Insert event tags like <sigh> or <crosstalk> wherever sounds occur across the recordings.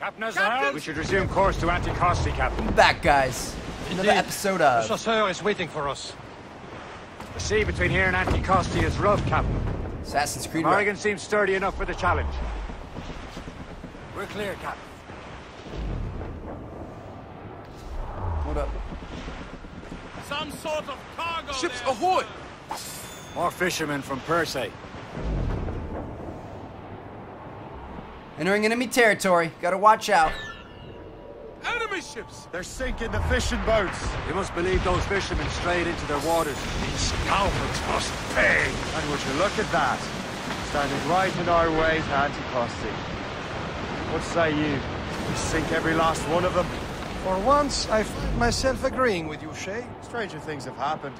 Captain Azar? We should resume course to Anticosti, Captain. Back, guys. Another Indeed. episode The of chasseur is waiting for us. The sea between here and Anticosti is rough, Captain. Assassin's Creed. Morrigan seems sturdy enough for the challenge. We're clear, Captain. Hold up. Some sort of cargo Ships there, ahoy! More fishermen from Persei. Entering enemy territory. Gotta watch out. Enemy ships! They're sinking the fishing boats. You must believe those fishermen strayed into their waters. These scoundrels must pay. And would you look at that? Standing right in our way to Anticosti. What say you? We sink every last one of them. For once, I find myself agreeing with you, Shay. Stranger things have happened.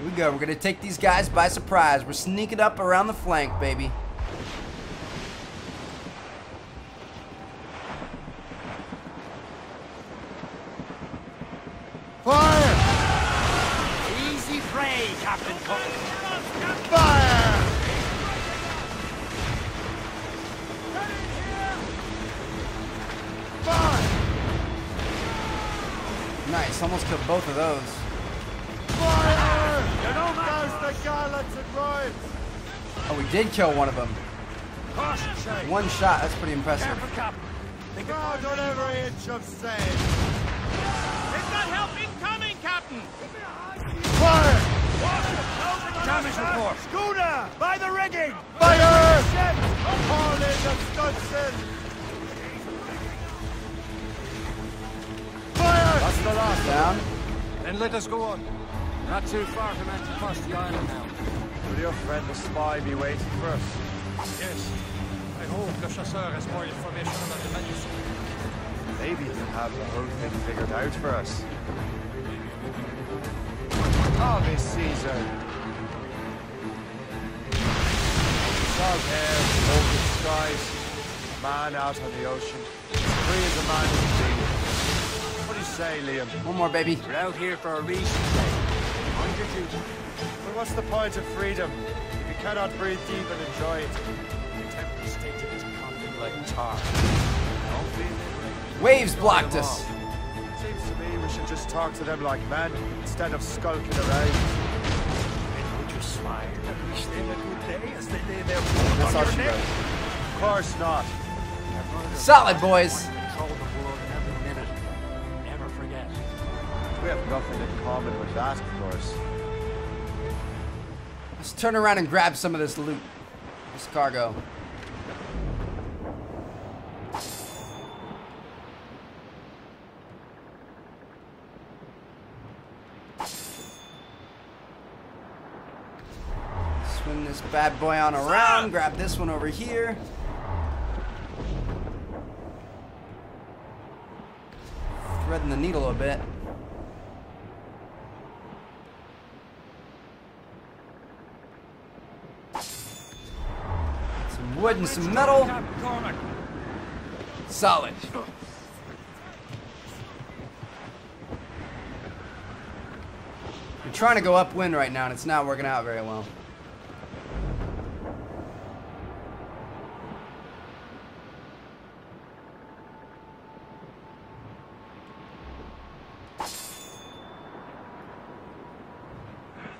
Here we go. We're gonna take these guys by surprise. We're sneaking up around the flank, baby. Fire! Easy prey, Captain Cook. Fire! Fire! Nice. Almost killed both of those. Oh, we did kill one of them. One shot. That's pretty impressive. Guard on every inch of sail! They've got help incoming, Captain! Fire! Damage report. Schooner! By the rigging! Fire! Haul in the! Fire! That's the last. Down. Then let us go on. Not too far from Anticosti Island now. Will your friend the spy be waiting for us? Yes. I hope the chasseur has more information about the manuscript. Maybe he'll have the whole thing figured out for us. Ave Caesar! Salt air, open skies, a man out on the ocean, free as a man can be. What do you say, Liam? One more, baby. We're out here for a reason, Shay. Your duty. But what's the point of freedom if you cannot breathe deep and enjoy it? The temporary state of this continent like tar. Don't feel. Waves blocked us. Seems to me we should just talk to them like men instead of skulking around. Would you smile and wish them a good day as they lay there That's all on she your neck? Of course not. Solid, boys. Nothing in common with that, of course. Let's turn around and grab some of this loot. This cargo. Swing this bad boy on around. Grab this one over here. Threading the needle a bit. Some wood and some metal. Solid. We're trying to go upwind right now, and it's not working out very well.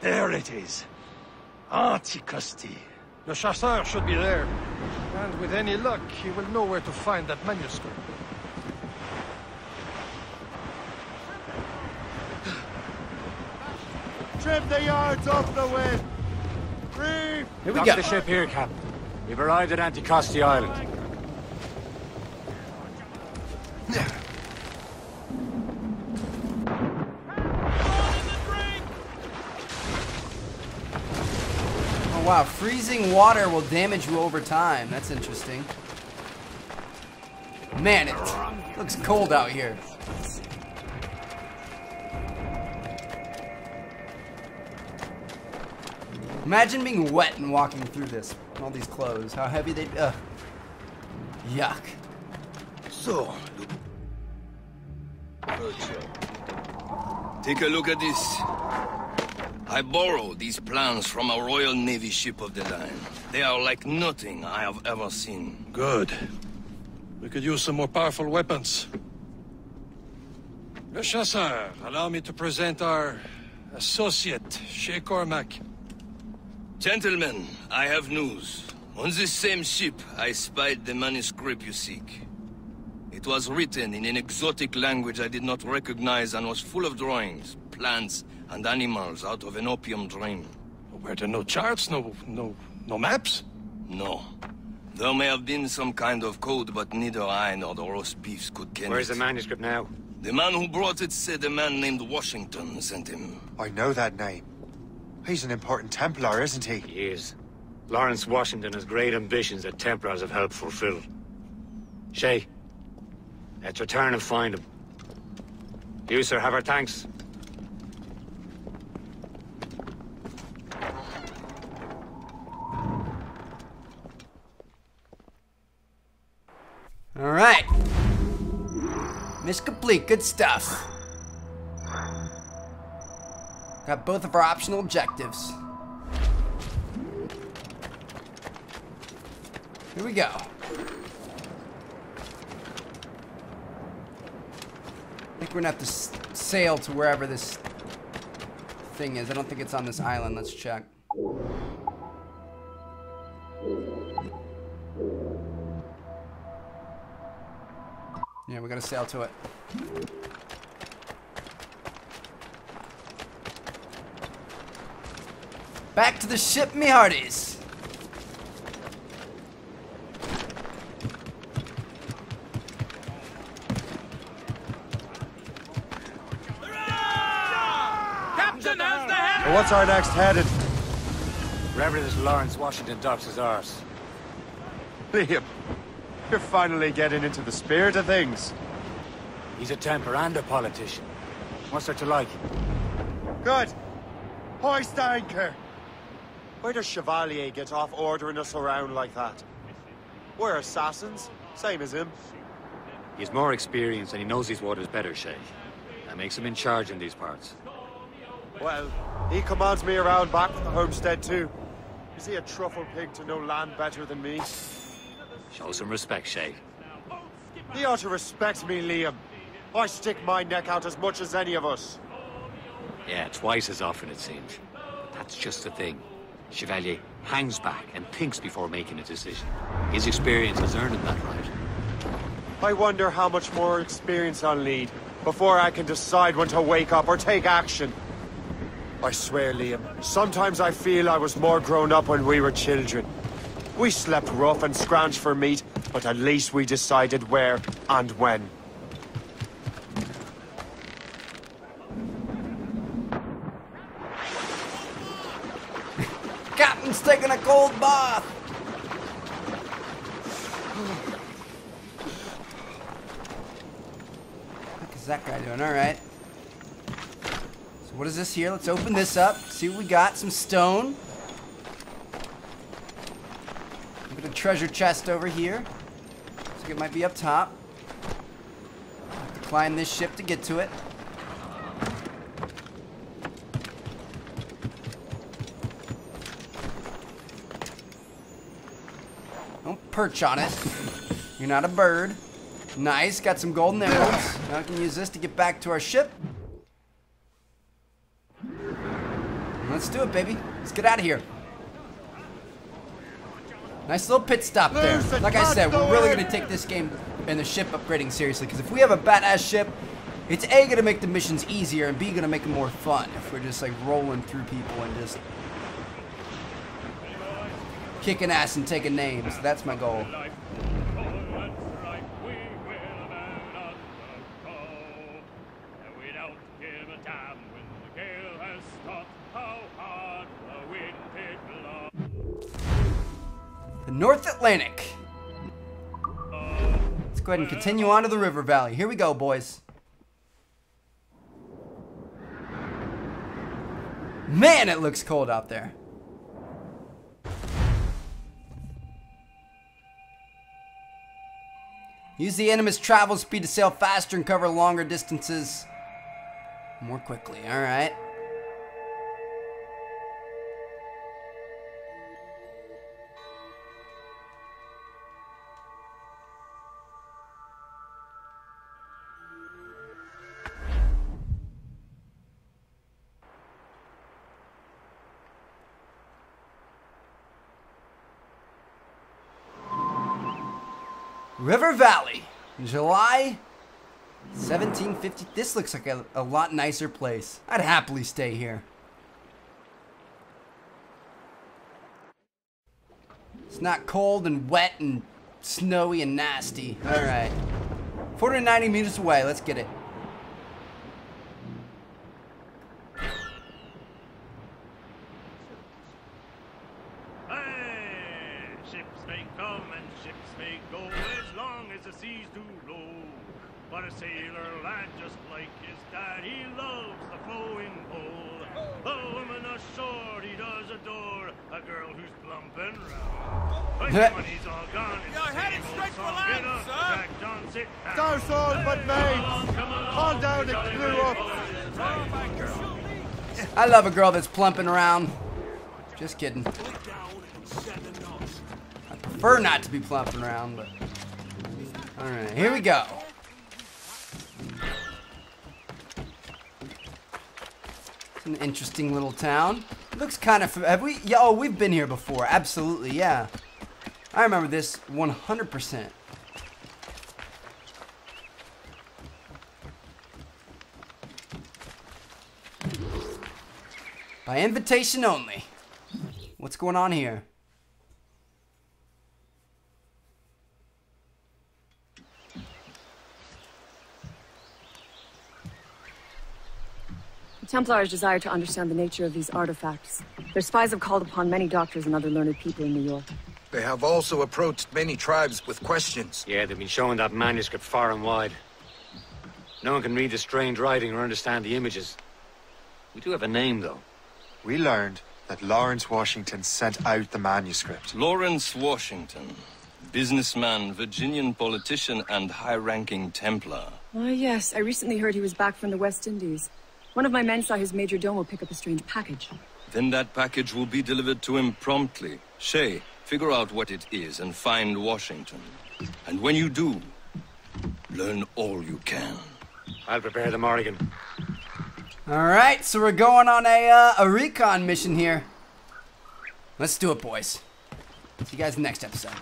There it is. Anticosti. The chasseur should be there. And with any luck, he will know where to find that manuscript. Trim the yards off the wind! Reef! Here we Dock go. the ship here, Captain. We've arrived at Anticosti Island. <laughs> Oh wow, freezing water will damage you over time. That's interesting. Man, it looks cold out here. Imagine being wet and walking through this. All these clothes. How heavy they Ugh. Yuck. So. Take a look at this. I borrowed these plans from a Royal Navy ship of the line. They are like nothing I have ever seen. Good. We could use some more powerful weapons. Le Chasseur, allow me to present our associate, Shay Cormac. Gentlemen, I have news. On this same ship, I spied the manuscript you seek. It was written in an exotic language I did not recognize and was full of drawings, plants, and animals out of an opium dream. Were there no charts, no, no, no maps? No. There may have been some kind of code, but neither I nor the roast beefs could ken Where's the manuscript now? The man who brought it said a man named Washington sent him. I know that name. He's an important Templar, isn't he? He is. Lawrence Washington has great ambitions that Templars have helped fulfill. Shay, let's return and find him. You, sir, have our thanks. All right. Mission complete. Good stuff. Got both of our optional objectives. Here we go. I think we're gonna have to sail to wherever this thing is. I don't think it's on this island. Let's check. Yeah, we gotta sail to it. Back to the ship, me hearties. Captain has the head! Well, what's our next headed? Wherever this Lawrence Washington docks is ours. Liam, you're finally getting into the spirit of things. He's a Templar and a politician. What's there to like? Good. Hoist anchor. Where does Chevalier get off ordering us around like that? We're assassins, same as him. He's more experienced and he knows these waters better, Shay. That makes him in charge in these parts. Well, he commands me around back at the homestead too. Is he a truffle pig to know land better than me? Show some respect, Shay. He ought to respect me, Liam. I stick my neck out as much as any of us. Yeah, twice as often it seems. But that's just the thing. Chevalier hangs back and thinks before making a decision. His experience has earned him that right. I wonder how much more experience I'll need before I can decide when to wake up or take action. I swear, Liam, sometimes I feel I was more grown up when we were children. We slept rough and scrounged for meat, but at least we decided where and when. <laughs> Captain's taking a cold bath. What is that guy doing? All right. So what is this here? Let's open this up. See what we got. Some stone. Look at a treasure chest over here. It might be up top. Have to climb this ship to get to it. Don't perch on it. You're not a bird. Nice, got some golden emeralds. Now I can use this to get back to our ship. Let's do it, baby. Let's get out of here. Nice little pit stop there. Like I said, we're really going to take this game and the ship upgrading seriously. Because if we have a badass ship, it's A, going to make the missions easier, and B, going to make them more fun. If we're just like rolling through people and just kicking ass and taking names. That's my goal. Atlantic. Let's go ahead and continue on to the river valley. Here we go, boys. Man, it looks cold out there. Use the Animus travel speed to sail faster and cover longer distances more quickly. All right. River Valley, July 1750. This looks like a, a lot nicer place. I'd happily stay here. It's not cold and wet and snowy and nasty. All right. 490 meters away. Let's get it. Hey, ships may come and ships may go as the seas do roll. But a sailor lad just like his dad, he loves the flowing pole. A woman ashore he does adore, a girl who's plumping round. But Heh. when he's all gone, it's You're the headed straight for land, up, sir. Jack John, sit down. Those all but mates! Haul down the clew up! I love a girl that's plumping around. Just kidding. I prefer not to be plumping around, but. Alright, here we go. It's an interesting little town. Looks kind of. Have we? Yeah, oh, we've been here before. Absolutely, yeah. I remember this 100%. By invitation only. What's going on here? Templars desire to understand the nature of these artifacts. Their spies have called upon many doctors and other learned people in New York. They have also approached many tribes with questions. Yeah, they've been showing that manuscript far and wide. No one can read the strange writing or understand the images. We do have a name, though. We learned that Lawrence Washington sent out the manuscript. Lawrence Washington. Businessman, Virginian politician, and high-ranking Templar. Ah, yes. I recently heard he was back from the West Indies. One of my men saw his major domo pick up a strange package. Then that package will be delivered to him promptly. Shay, figure out what it is and find Washington. And when you do, learn all you can. I'll prepare the Morrigan. Alright, so we're going on a, uh, a recon mission here. Let's do it, boys. See you guys next episode.